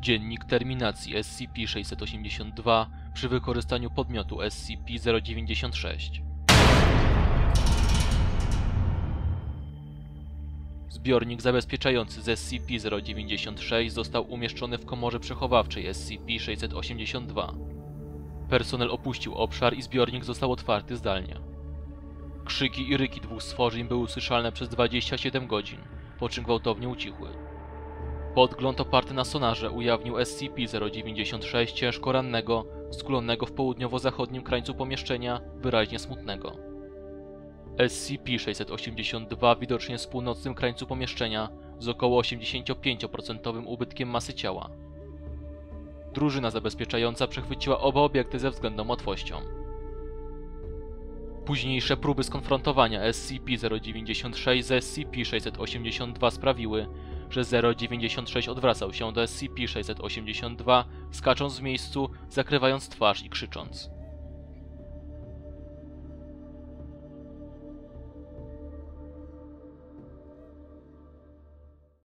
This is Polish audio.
Dziennik terminacji SCP-682 przy wykorzystaniu podmiotu SCP-096. Zbiornik zabezpieczający z SCP-096 został umieszczony w komorze przechowawczej SCP-682. Personel opuścił obszar i zbiornik został otwarty zdalnie. Krzyki i ryki dwóch stworzeń były słyszalne przez 27 godzin, po czym gwałtownie ucichły. Podgląd oparty na sonarze ujawnił SCP-096 ciężko rannego, skulonego w południowo-zachodnim krańcu pomieszczenia, wyraźnie smutnego. SCP-682 widocznie z północnym krańcu pomieszczenia z około 85% ubytkiem masy ciała. Drużyna zabezpieczająca przechwyciła oba obiekty ze względną łatwością. Późniejsze próby skonfrontowania SCP-096 z SCP-682 sprawiły, że 096 odwracał się do SCP-682, skacząc w miejscu, zakrywając twarz i krzycząc.